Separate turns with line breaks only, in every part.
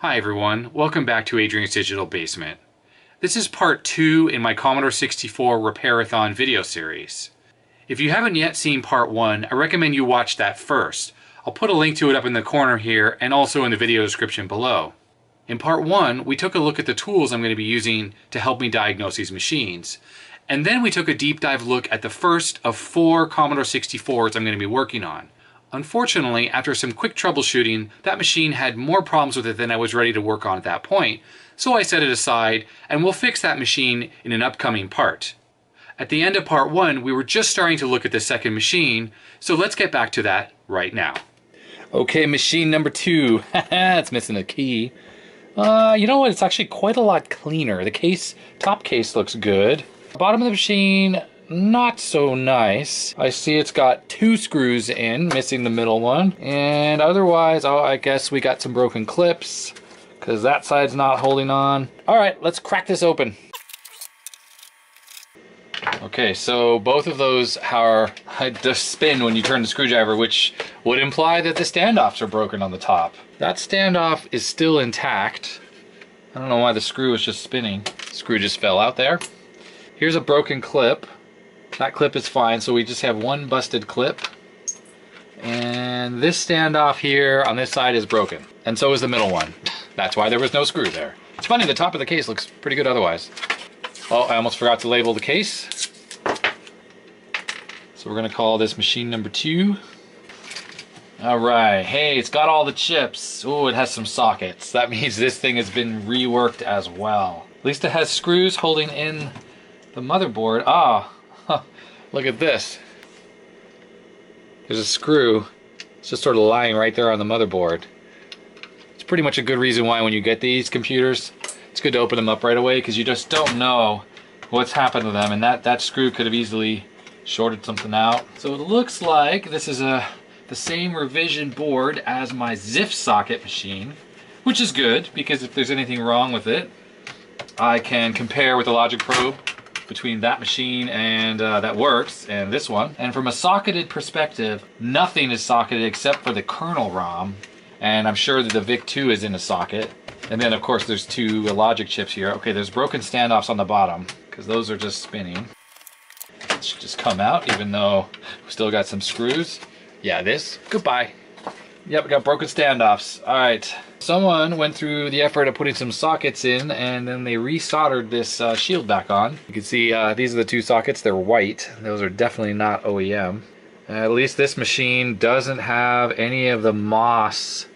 Hi everyone, welcome back to Adrian's Digital Basement. This is part two in my Commodore 64 Repairathon video series. If you haven't yet seen part one, I recommend you watch that first. I'll put a link to it up in the corner here and also in the video description below. In part one, we took a look at the tools I'm going to be using to help me diagnose these machines. And then we took a deep dive look at the first of four Commodore 64s I'm going to be working on. Unfortunately, after some quick troubleshooting, that machine had more problems with it than I was ready to work on at that point, so I set it aside and we'll fix that machine in an upcoming part. At the end of part one, we were just starting to look at the second machine, so let's get back to that right now. Okay, machine number two. it's missing a key. Uh, you know what? It's actually quite a lot cleaner. The case, top case looks good. Bottom of the machine, not so nice. I see it's got two screws in, missing the middle one. And otherwise, oh, I guess we got some broken clips because that side's not holding on. All right, let's crack this open. Okay, so both of those are just spin when you turn the screwdriver, which would imply that the standoffs are broken on the top. That standoff is still intact. I don't know why the screw is just spinning. Screw just fell out there. Here's a broken clip. That clip is fine, so we just have one busted clip. And this standoff here on this side is broken. And so is the middle one. That's why there was no screw there. It's funny, the top of the case looks pretty good otherwise. Oh, I almost forgot to label the case. So we're gonna call this machine number two. All right, hey, it's got all the chips. Oh, it has some sockets. That means this thing has been reworked as well. At least it has screws holding in the motherboard. Ah, look at this. There's a screw. It's just sort of lying right there on the motherboard. It's pretty much a good reason why when you get these computers, it's good to open them up right away because you just don't know what's happened to them and that, that screw could have easily shorted something out. So it looks like this is a the same revision board as my ZIF socket machine, which is good because if there's anything wrong with it, I can compare with the logic probe between that machine and uh, that works and this one. And from a socketed perspective, nothing is socketed except for the kernel ROM. And I'm sure that the VIC-2 is in a socket. And then of course there's two logic chips here. Okay, there's broken standoffs on the bottom because those are just spinning. It should just come out even though we still got some screws. Yeah, this, goodbye. Yep, we got broken standoffs. All right. Someone went through the effort of putting some sockets in and then they resoldered this uh, shield back on. You can see uh, these are the two sockets. They're white. Those are definitely not OEM. At least this machine doesn't have any of the MOS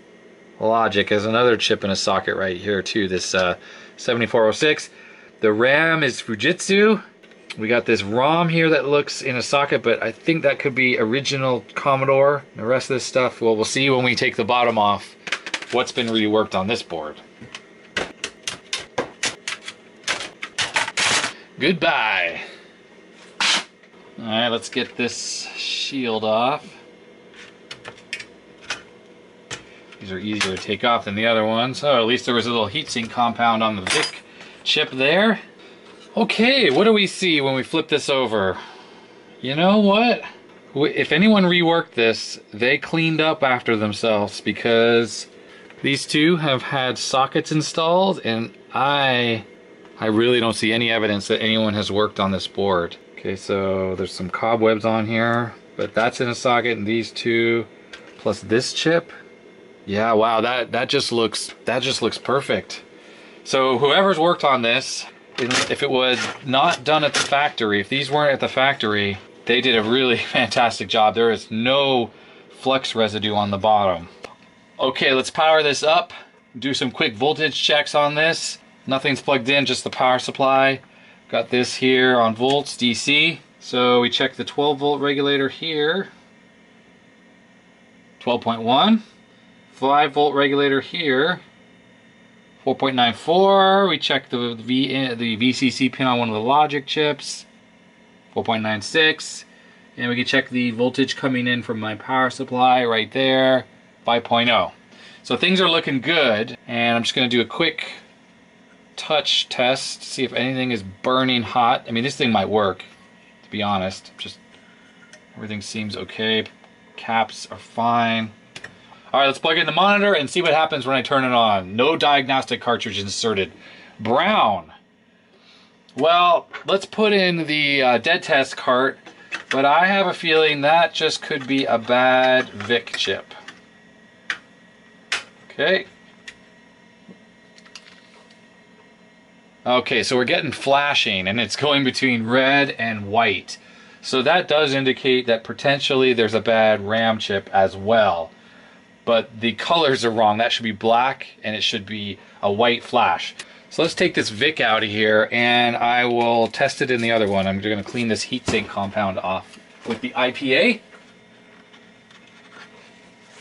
logic. There's another chip in a socket right here too, this uh, 7406. The RAM is Fujitsu. We got this ROM here that looks in a socket, but I think that could be original Commodore. The rest of this stuff, well, we'll see when we take the bottom off what's been reworked on this board. Goodbye. All right, let's get this shield off. These are easier to take off than the other ones. Oh, at least there was a little heatsink compound on the VIC chip there. Okay, what do we see when we flip this over? You know what? If anyone reworked this, they cleaned up after themselves because these two have had sockets installed and I I really don't see any evidence that anyone has worked on this board. Okay, so there's some cobwebs on here, but that's in a socket and these two plus this chip. Yeah, wow, that that just looks that just looks perfect. So whoever's worked on this if it was not done at the factory, if these weren't at the factory, they did a really fantastic job. There is no flux residue on the bottom. Okay, let's power this up, do some quick voltage checks on this. Nothing's plugged in, just the power supply. Got this here on volts, DC. So we check the 12 volt regulator here. 12.1. 5 volt regulator here. 4.94, we checked the, v, the VCC pin on one of the logic chips. 4.96, and we can check the voltage coming in from my power supply right there, 5.0. So things are looking good, and I'm just going to do a quick touch test, see if anything is burning hot. I mean, this thing might work, to be honest. Just everything seems okay. Caps are fine. All right, let's plug in the monitor and see what happens when I turn it on. No diagnostic cartridge inserted. Brown. Well, let's put in the uh, dead test cart, but I have a feeling that just could be a bad VIC chip. Okay. Okay, so we're getting flashing and it's going between red and white. So that does indicate that potentially there's a bad RAM chip as well. But the colors are wrong. That should be black and it should be a white flash. So let's take this VIC out of here and I will test it in the other one. I'm going to clean this heatsink compound off with the IPA.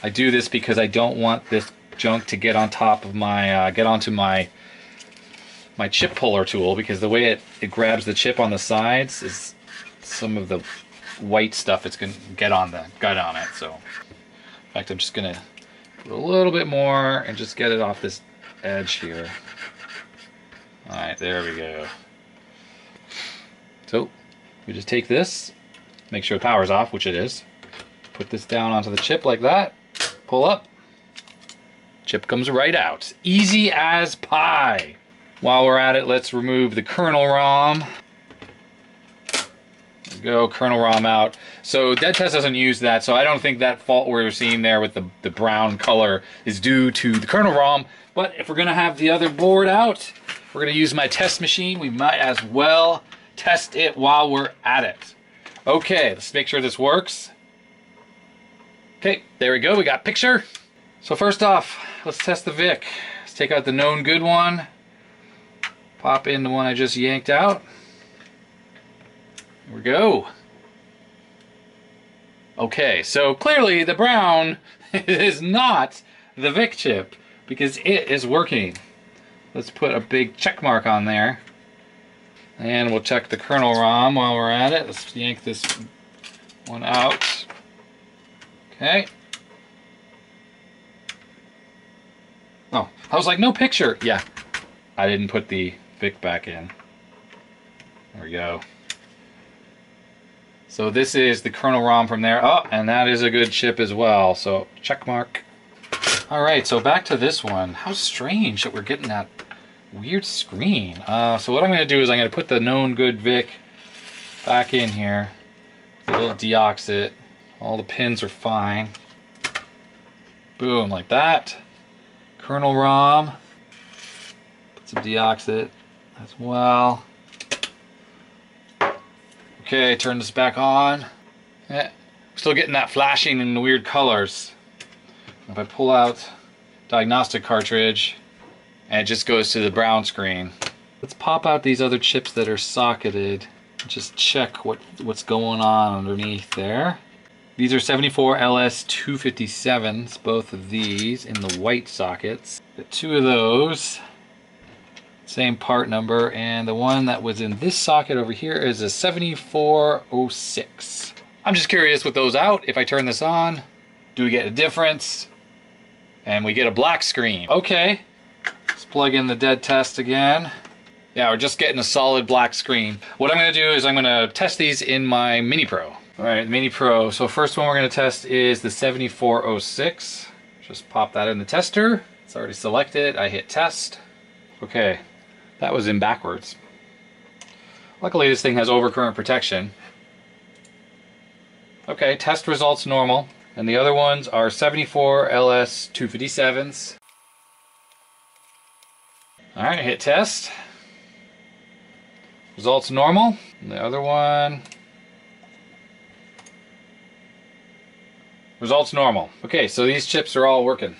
I do this because I don't want this junk to get on top of my, uh, get onto my my chip puller tool because the way it, it grabs the chip on the sides is some of the white stuff it's going to get on the gut on it. So, in fact, I'm just to put a little bit more and just get it off this edge here. All right, there we go. So, we just take this, make sure the power's off, which it is. Put this down onto the chip like that, pull up, chip comes right out. Easy as pie. While we're at it, let's remove the kernel ROM. Go kernel ROM out. So Dead Test doesn't use that, so I don't think that fault we're seeing there with the, the brown color is due to the kernel ROM. But if we're gonna have the other board out, we're gonna use my test machine. We might as well test it while we're at it. Okay, let's make sure this works. Okay, there we go, we got picture. So first off, let's test the VIC. Let's take out the known good one. Pop in the one I just yanked out. Here we go. Okay, so clearly the brown is not the VIC chip because it is working. Let's put a big check mark on there. And we'll check the kernel ROM while we're at it. Let's yank this one out. Okay. Oh, I was like, no picture. Yeah, I didn't put the VIC back in. There we go. So this is the kernel ROM from there. Oh, and that is a good chip as well. So check mark. All right, so back to this one. How strange that we're getting that weird screen. Uh, so what I'm going to do is I'm going to put the known good VIC back in here. A little DeoxIT. All the pins are fine. Boom, like that. Kernel ROM. Put some DeoxIT as well. Okay, turn this back on. Yeah, still getting that flashing and weird colors. If I pull out diagnostic cartridge, and it just goes to the brown screen. Let's pop out these other chips that are socketed. Just check what, what's going on underneath there. These are 74 LS 257s, both of these in the white sockets. Got two of those same part number and the one that was in this socket over here is a 7406 I'm just curious with those out if I turn this on do we get a difference? And we get a black screen. Okay let's plug in the dead test again. Yeah we're just getting a solid black screen. What I'm gonna do is I'm gonna test these in my mini pro. All right mini pro. So first one we're gonna test is the 7406 just pop that in the tester. It's already selected. I hit test. Okay that was in backwards. Luckily this thing has overcurrent protection. Okay, test results normal. And the other ones are 74 LS 257s. Alright, hit test. Results normal. And the other one... Results normal. Okay, so these chips are all working.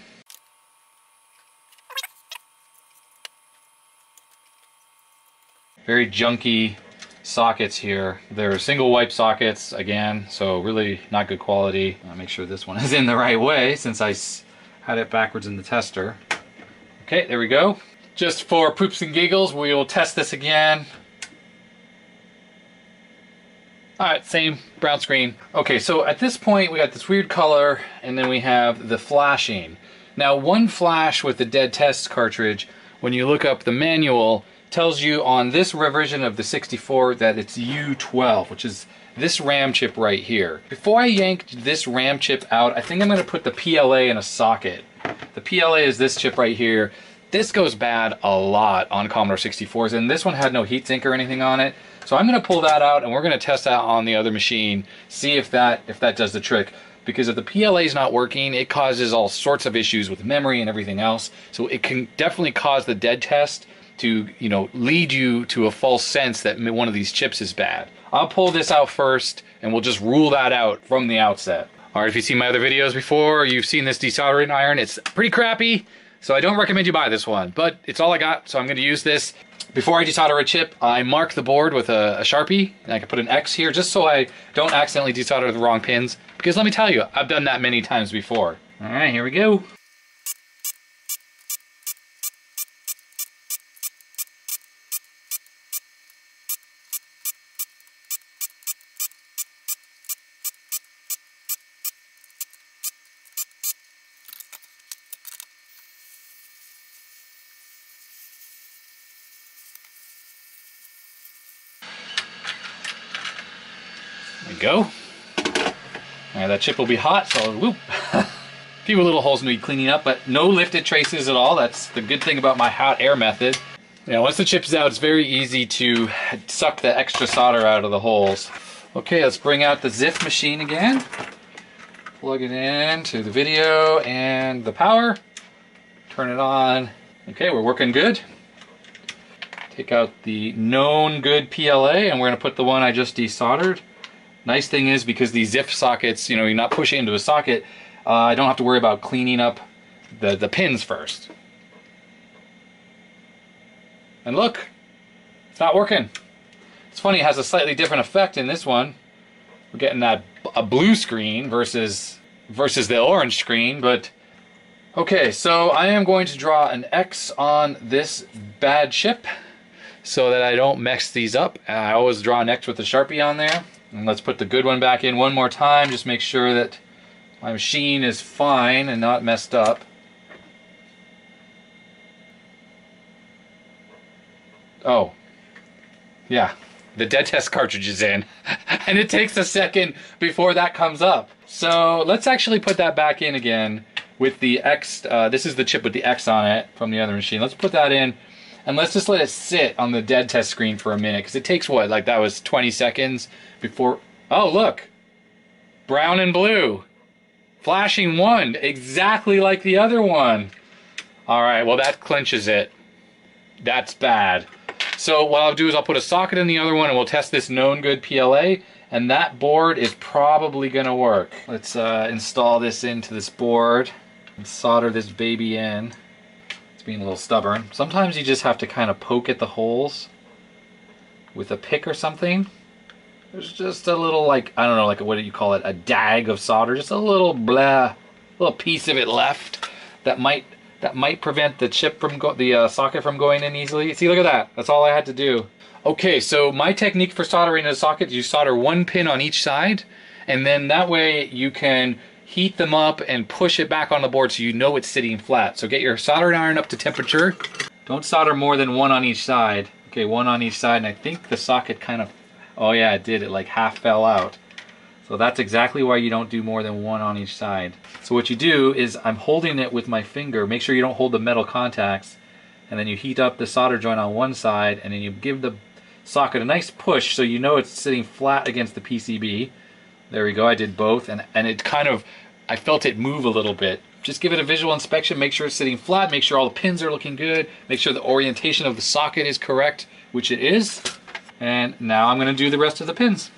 Very junky sockets here. They're single wipe sockets again, so really not good quality. I'll make sure this one is in the right way since I had it backwards in the tester. Okay, there we go. Just for poops and giggles, we will test this again. Alright, same brown screen. Okay, so at this point we got this weird color and then we have the flashing. Now one flash with the dead test cartridge, when you look up the manual, tells you on this revision of the 64 that it's U12, which is this RAM chip right here. Before I yanked this RAM chip out, I think I'm gonna put the PLA in a socket. The PLA is this chip right here. This goes bad a lot on Commodore 64s, and this one had no heatsink or anything on it. So I'm gonna pull that out and we're gonna test that on the other machine, see if that if that does the trick. Because if the PLA is not working, it causes all sorts of issues with memory and everything else. So it can definitely cause the dead test to, you know, lead you to a false sense that one of these chips is bad. I'll pull this out first and we'll just rule that out from the outset. All right, if you've seen my other videos before, or you've seen this desoldering iron, it's pretty crappy. So I don't recommend you buy this one, but it's all I got, so I'm gonna use this. Before I desolder a chip, I mark the board with a, a Sharpie, and I can put an X here just so I don't accidentally desolder the wrong pins. Because let me tell you, I've done that many times before. All right, here we go. We go. That chip will be hot, so whoop. a few little holes need cleaning up, but no lifted traces at all. That's the good thing about my hot air method. Now, once the chip's out, it's very easy to suck the extra solder out of the holes. Okay, let's bring out the ZIF machine again. Plug it in to the video and the power. Turn it on. Okay, we're working good. Take out the known good PLA and we're gonna put the one I just desoldered. Nice thing is because these ZIF sockets, you know, you're not pushing into a socket, uh, I don't have to worry about cleaning up the, the pins first. And look, it's not working. It's funny, it has a slightly different effect in this one. We're getting that a blue screen versus versus the orange screen, but okay, so I am going to draw an X on this bad chip so that I don't mess these up. I always draw an X with a Sharpie on there. And let's put the good one back in one more time, just make sure that my machine is fine and not messed up. Oh, yeah, the dead test cartridge is in. and it takes a second before that comes up. So let's actually put that back in again with the X, uh, this is the chip with the X on it from the other machine. Let's put that in and let's just let it sit on the dead test screen for a minute because it takes what, like that was 20 seconds before, oh look, brown and blue, flashing one, exactly like the other one. All right, well that clinches it. That's bad. So what I'll do is I'll put a socket in the other one and we'll test this known good PLA and that board is probably gonna work. Let's uh, install this into this board and solder this baby in. Being a little stubborn. Sometimes you just have to kind of poke at the holes with a pick or something. There's just a little like, I don't know, like what do you call it? A dag of solder, just a little blah, little piece of it left that might that might prevent the chip from go the uh, socket from going in easily. See, look at that. That's all I had to do. Okay, so my technique for soldering a socket, you solder one pin on each side, and then that way you can heat them up and push it back on the board so you know it's sitting flat. So get your soldering iron up to temperature. Don't solder more than one on each side. Okay, one on each side, and I think the socket kind of, oh yeah, it did. It like half fell out. So that's exactly why you don't do more than one on each side. So what you do is I'm holding it with my finger. Make sure you don't hold the metal contacts. And then you heat up the solder joint on one side and then you give the socket a nice push so you know it's sitting flat against the PCB. There we go, I did both and, and it kind of, I felt it move a little bit. Just give it a visual inspection, make sure it's sitting flat, make sure all the pins are looking good, make sure the orientation of the socket is correct, which it is. And now I'm gonna do the rest of the pins.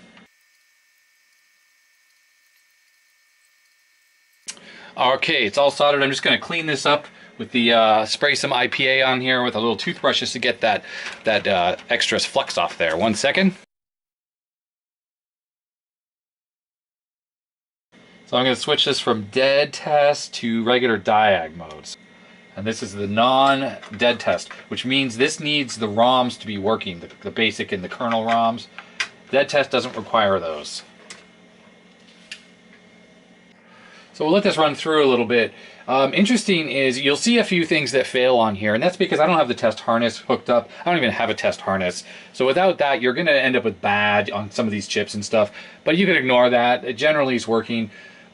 Okay, it's all soldered. I'm just going to clean this up with the uh, spray some IPA on here with a little toothbrush just to get that that uh, extra flux off there. One second. So I'm going to switch this from dead test to regular diag modes. And this is the non-dead test, which means this needs the ROMs to be working, the, the basic and the kernel ROMs. Dead test doesn't require those. So we'll let this run through a little bit. Um, interesting is you'll see a few things that fail on here, and that's because I don't have the test harness hooked up. I don't even have a test harness. So without that, you're going to end up with bad on some of these chips and stuff. But you can ignore that. It generally is working.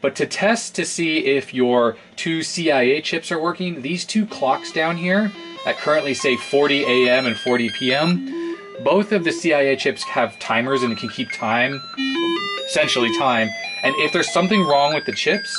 But to test to see if your two CIA chips are working, these two clocks down here that currently say 40 AM and 40 PM, both of the CIA chips have timers and can keep time, essentially time. And if there's something wrong with the chips,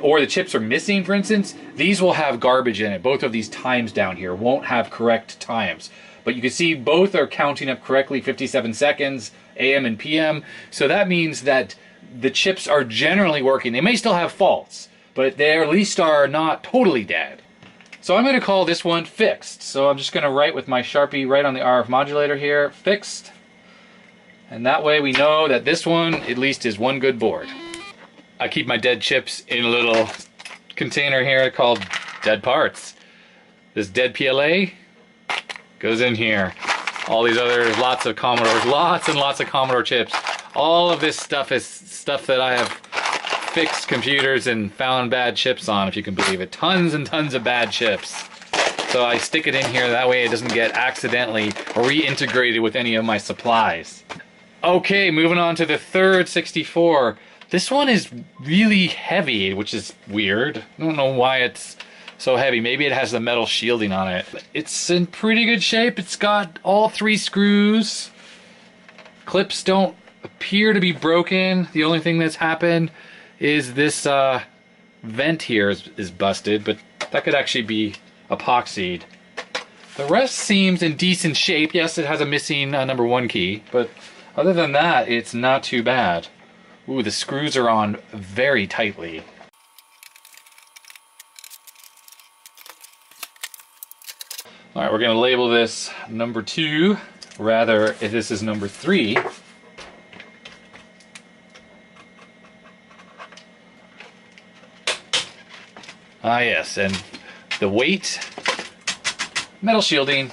or the chips are missing, for instance, these will have garbage in it. Both of these times down here won't have correct times. But you can see both are counting up correctly 57 seconds, AM and PM. So that means that the chips are generally working. They may still have faults, but they at least are not totally dead. So I'm going to call this one fixed. So I'm just going to write with my Sharpie right on the RF modulator here, fixed. And that way we know that this one at least is one good board. I keep my dead chips in a little container here called dead parts. This dead PLA goes in here. All these other, lots of Commodores, lots and lots of Commodore chips. All of this stuff is stuff that I have fixed computers and found bad chips on, if you can believe it. Tons and tons of bad chips. So I stick it in here, that way it doesn't get accidentally reintegrated with any of my supplies. Okay, moving on to the third 64. This one is really heavy, which is weird. I don't know why it's so heavy. Maybe it has the metal shielding on it. It's in pretty good shape. It's got all three screws. Clips don't appear to be broken. The only thing that's happened is this uh, vent here is, is busted, but that could actually be epoxied. The rest seems in decent shape. Yes, it has a missing uh, number one key, but other than that, it's not too bad. Ooh, the screws are on very tightly. All right, we're gonna label this number two. Rather, if this is number three. Ah yes, and the weight, metal shielding.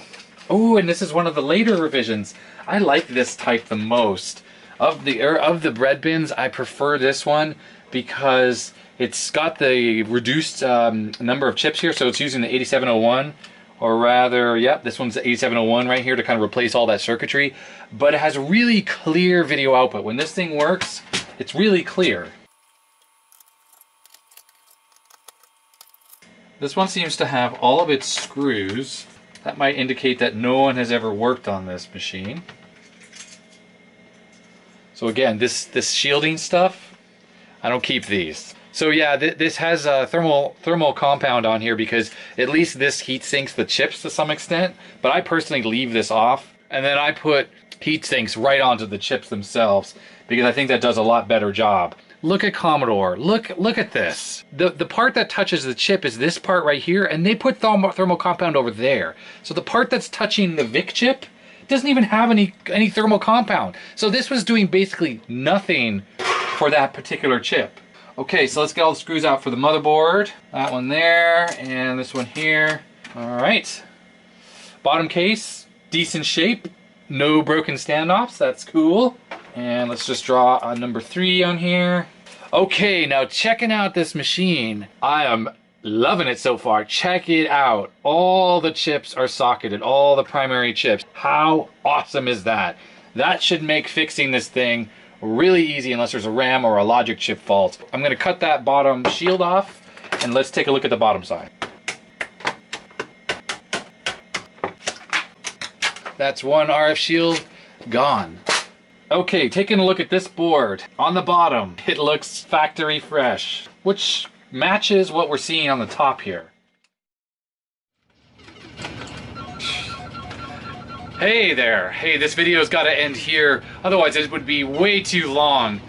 Oh, and this is one of the later revisions. I like this type the most of the er, of the bread bins, I prefer this one because it's got the reduced um, number of chips here, so it's using the 8701 or rather, yep, this one's the 8701 right here to kind of replace all that circuitry, but it has really clear video output. When this thing works, it's really clear. This one seems to have all of its screws. That might indicate that no one has ever worked on this machine. So again, this, this shielding stuff, I don't keep these. So yeah, th this has a thermal thermal compound on here because at least this heat sinks the chips to some extent, but I personally leave this off. And then I put heat sinks right onto the chips themselves because I think that does a lot better job. Look at Commodore. Look look at this. The the part that touches the chip is this part right here, and they put thermal, thermal compound over there. So the part that's touching the VIC chip doesn't even have any any thermal compound. So this was doing basically nothing for that particular chip. Okay, so let's get all the screws out for the motherboard. That one there, and this one here. All right. Bottom case, decent shape. No broken standoffs, that's cool. And let's just draw a number three on here. Okay, now checking out this machine, I am Loving it so far. Check it out. All the chips are socketed, all the primary chips. How awesome is that? That should make fixing this thing really easy unless there's a RAM or a logic chip fault. I'm gonna cut that bottom shield off and let's take a look at the bottom side. That's one RF shield gone. Okay, taking a look at this board. On the bottom, it looks factory fresh, which matches what we're seeing on the top here. Hey there. Hey, this video's got to end here. Otherwise, it would be way too long.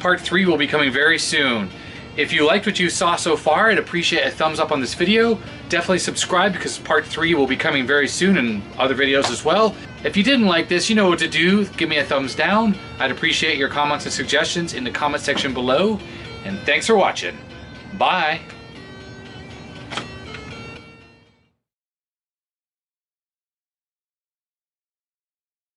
Part 3 will be coming very soon. If you liked what you saw so far, I'd appreciate a thumbs up on this video. Definitely subscribe because part 3 will be coming very soon and other videos as well. If you didn't like this, you know what to do. Give me a thumbs down. I'd appreciate your comments and suggestions in the comment section below. And thanks for watching. Bye.